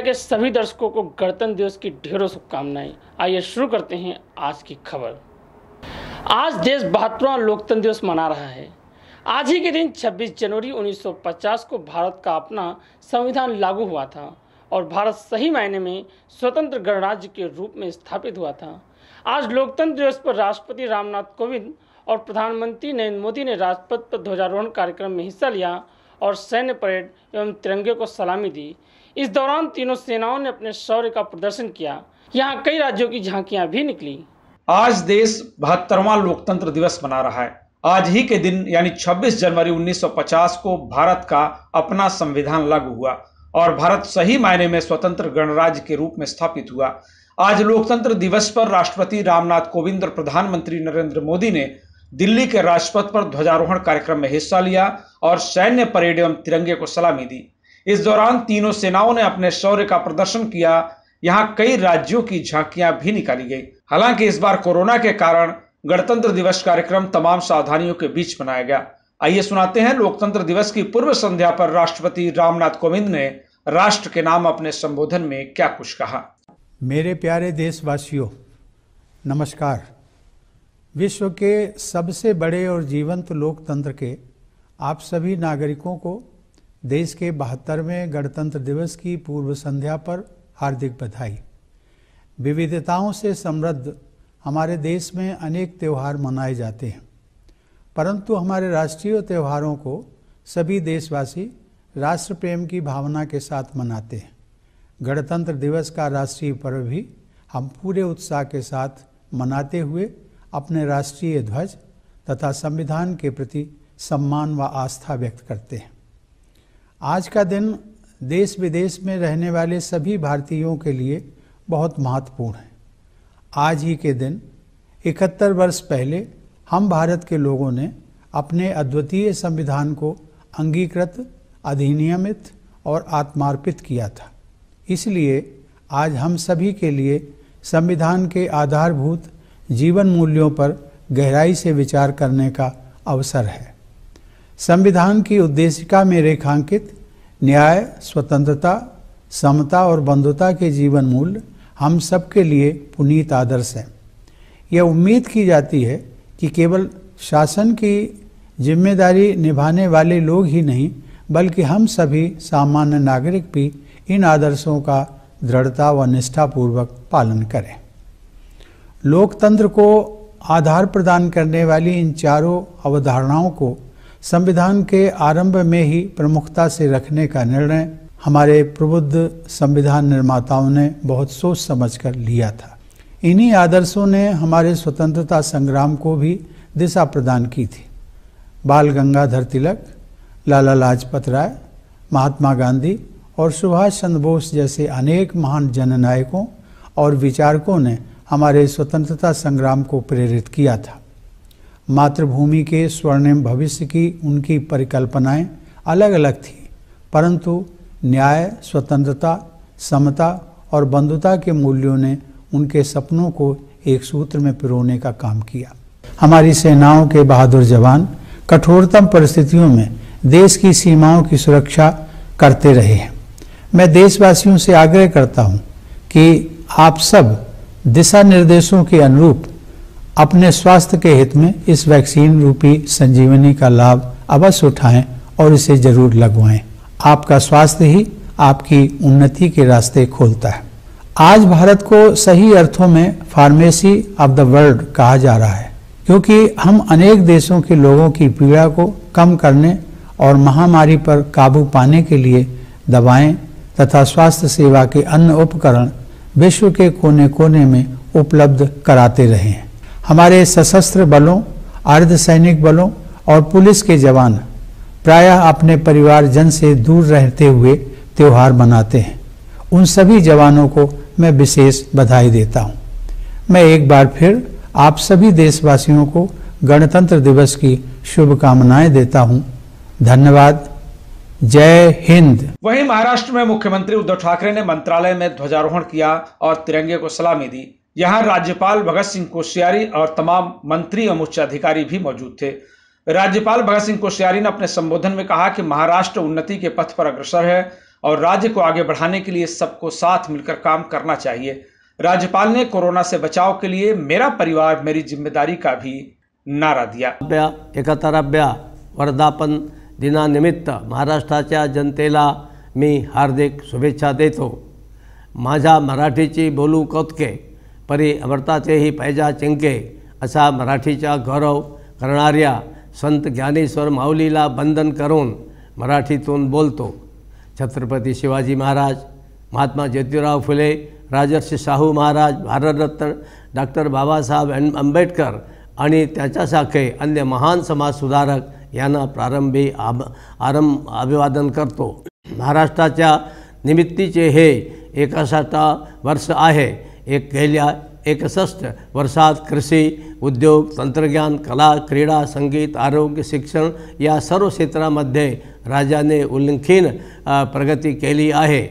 India के सभी दर्शकों को गणतंत्र दिवस की ढेरों शुभकामनाएँ। आइए शुरू करते हैं आज की खबर। आज देश बहत्तरवां लोकतंत्र दिवस मना रहा है। आज ही के दिन 26 जनवरी 1950 को भारत का अपना संविधान लागू हुआ था और भारत सही मायने में स्वतंत्र गणराज्य के रूप में स्थापित हुआ था। आज लोकतंत्र दिवस पर राष्ट्रपति रामनाथ कोविंद और प्रधानमंत्री नरेंद्र मोदी ने राजपथ पर ध्वजारोहण कार्यक्रम में हिस्सा लिया और सैन्य परेड एवं तिरंगे को सलामी दी। इस दौरान तीनों सेनाओं ने अपने शौर्य का प्रदर्शन किया। यहाँ कई राज्यों की झांकियाँ भी निकली। आज देश बहत्तरवा लोकतंत्र दिवस मना रहा है। आज ही के दिन, यानी 26 जनवरी 1950 को भारत का अपना संविधान लागू हुआ और भारत सही मायने में स्वतंत्र गणराज्य के रूप में स्थापित हुआ। आज लोकतंत्र दिवस पर राष्ट्रपति रामनाथ कोविंद और प्रधानमंत्री नरेंद्र मोदी ने दिल्ली के राजपथ पर ध्वजारोहण कार्यक्रम में हिस्सा लिया और सैन्य परेड एवं तिरंगे को सलामी दी। इस दौरान तीनों सेनाओं ने अपने शौर्य का प्रदर्शन किया। यहाँ कई राज्यों की झांकियाँ भी निकाली गई। हालाँकि इस बार कोरोना के कारण गणतंत्र दिवस कार्यक्रम तमाम सावधानियों के बीच मनाया गया। आइए सुनाते हैं लोकतंत्र दिवस की पूर्व संध्या पर राष्ट्रपति रामनाथ कोविंद ने राष्ट्र के नाम अपने संबोधन में क्या कुछ कहा। मेरे प्यारे देशवासियों, नमस्कार। विश्व के सबसे बड़े और जीवंत लोकतंत्र के आप सभी नागरिकों को देश के बहत्तरवें गणतंत्र दिवस की पूर्व संध्या पर हार्दिक बधाई। विविधताओं से समृद्ध हमारे देश में अनेक त्यौहार मनाए जाते हैं। परंतु हमारे राष्ट्रीय त्यौहारों को सभी देशवासी राष्ट्र प्रेम की भावना के साथ मनाते हैं। गणतंत्र दिवस का राष्ट्रीय पर्व भी हम पूरे उत्साह के साथ मनाते हुए अपने राष्ट्रीय ध्वज तथा संविधान के प्रति सम्मान व आस्था व्यक्त करते हैं। आज का दिन देश विदेश में रहने वाले सभी भारतीयों के लिए बहुत महत्वपूर्ण है। आज ही के दिन, इकहत्तर वर्ष पहले, हम भारत के लोगों ने अपने अद्वितीय संविधान को अंगीकृत, अधिनियमित और आत्मार्पित किया था। इसलिए आज हम सभी के लिए संविधान के आधारभूत जीवन मूल्यों पर गहराई से विचार करने का अवसर है। संविधान की उद्देशिका में रेखांकित न्याय, स्वतंत्रता, समता और बंधुता के जीवन मूल्य हम सबके लिए पुनीत आदर्श हैं। यह उम्मीद की जाती है कि केवल शासन की ज़िम्मेदारी निभाने वाले लोग ही नहीं, बल्कि हम सभी सामान्य नागरिक भी इन आदर्शों का दृढ़ता व निष्ठापूर्वक पालन करें। लोकतंत्र को आधार प्रदान करने वाली इन चारों अवधारणाओं को संविधान के आरंभ में ही प्रमुखता से रखने का निर्णय हमारे प्रबुद्ध संविधान निर्माताओं ने बहुत सोच समझकर लिया था। इन्हीं आदर्शों ने हमारे स्वतंत्रता संग्राम को भी दिशा प्रदान की थी। बाल गंगाधर तिलक, लाला लाजपत राय, महात्मा गांधी और सुभाष चंद्र बोस जैसे अनेक महान जननायकों और विचारकों ने हमारे स्वतंत्रता संग्राम को प्रेरित किया था। मातृभूमि के स्वर्णिम भविष्य की उनकी परिकल्पनाएँ अलग अलग थी, परंतु न्याय, स्वतंत्रता, समता और बंधुता के मूल्यों ने उनके सपनों को एक सूत्र में पिरोने का काम किया। हमारी सेनाओं के बहादुर जवान कठोरतम परिस्थितियों में देश की सीमाओं की सुरक्षा करते रहे हैं। मैं देशवासियों से आग्रह करता हूँ कि आप सब दिशा निर्देशों के अनुरूप अपने स्वास्थ्य के हित में इस वैक्सीन रूपी संजीवनी का लाभ अवश्य उठाएँ और इसे ज़रूर लगवाएँ। आपका स्वास्थ्य ही आपकी उन्नति के रास्ते खोलता है। आज भारत को सही अर्थों में फार्मेसी ऑफ़ द वर्ल्ड कहा जा रहा है, क्योंकि हम अनेक देशों के लोगों की पीड़ा को कम करने और महामारी पर काबू पाने के लिए दवाएँ तथा स्वास्थ्य सेवा के अन्य उपकरण विश्व के कोने कोने में उपलब्ध कराते रहे। हैं हमारे सशस्त्र बलों अर्धसैनिक बलों और पुलिस के जवान प्रायः अपने परिवारजन से दूर रहते हुए त्यौहार मनाते हैं। उन सभी जवानों को मैं विशेष बधाई देता हूँ। मैं एक बार फिर आप सभी देशवासियों को गणतंत्र दिवस की शुभकामनाएँ देता हूँ। धन्यवाद। जय हिंद। वहीं महाराष्ट्र में मुख्यमंत्री उद्धव ठाकरे ने मंत्रालय में ध्वजारोहण किया और तिरंगे को सलामी दी। यहाँ राज्यपाल भगत सिंह कोश्यारी और तमाम मंत्री एवं उच्च अधिकारी भी मौजूद थे। राज्यपाल भगत सिंह कोश्यारी ने अपने संबोधन में कहा कि महाराष्ट्र उन्नति के पथ पर अग्रसर है और राज्य को आगे बढ़ाने के लिए सबको साथ मिलकर काम करना चाहिए। राज्यपाल ने कोरोना से बचाव के लिए मेरा परिवार मेरी ज़िम्मेदारी का भी नारा दिया। अभ्या एकाहत्तराव्या वर्धापन दिनानिमित्त महाराष्ट्राच्या जनतेला मी हार्दिक शुभेच्छा देतो. माझ्या मराठीची बोलू कौतके परी अमृताचेही पैजा चिंके असा मराठीचा गौरव करणाऱ्या संत ज्ञानेश्वर माऊलीला बंधन करून मराठीतून बोलतो. छत्रपती शिवाजी महाराज महात्मा ज्योतिराव फुले राजर्षी शाहू महाराज भारतरत्न डॉक्टर बाबासाहेब आंबेडकर आणि त्याच्यासारखे अन्य महान समाजसुधारक यांना प्रारंभी आब आरं अभिवादन करतो. महाराष्ट्राच्या निमित्तीचे हे एकसष्टा वर्ष आहे. एक गेल्या एकसष्ट वर्षात कृषी उद्योग तंत्रज्ञान कला क्रीडा संगीत आरोग्य शिक्षण या सर्व क्षेत्रामध्ये राज्याने उल्लेखीन प्रगती केली आहे.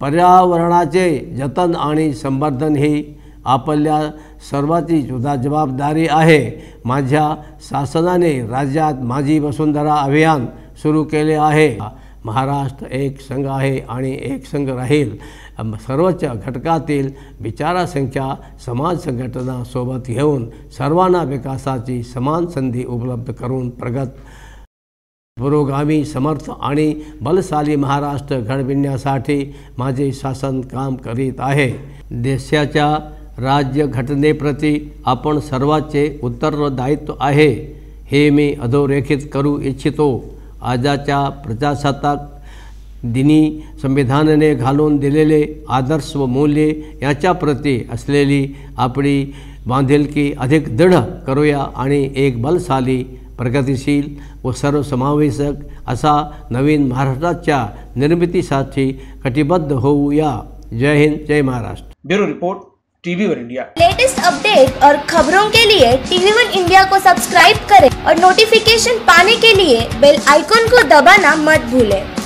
पर्यावरणाचे जतन आणि संवर्धन ही आपल्या सर्वांची सुद्धा जबाबदारी आहे. माझ्या शासनाने राज्यात माझी वसुंधरा अभियान सुरू केले आहे. महाराष्ट्र एक संघ आहे आणि एक संघ राहील. अम, सर्वच घटकातील विचारसंख्या समाज संघटना सोबत सर्वांना विकासाची समान संधी उपलब्ध करून प्रगत पुरोगामी समर्थ आणि बलशाली महाराष्ट्र घडविण्यासाठी माझे शासन काम करीत आहे. देशाच्या राज्यघटनेप्रती आपण सर्वांचे उत्तरदायित्व आहे हे मी अधोरेखित करू इच्छितो. आजच्या प्रजासत्ताक दिनी संविधानाने घालून दिलेले आदर्श व मूल्ये याच्याप्रती असलेली आपली बांधिलकी अधिक दृढ करूया आणि एक बलशाली प्रगतिशील व सर्वसमावेशक असा नवीन महाराष्ट्राच्या निर्मितीसाठी कटिबद्ध होऊया. जय हिंद जय Maharashtra. Bureau report. TV one India. Latest update और खबरों के लिए टीवी वन इंडिया को सब्सक्राइब करें और नोटिफिकेशन पाने के लिए बेल आइकॉन को दबाना मत भूलें।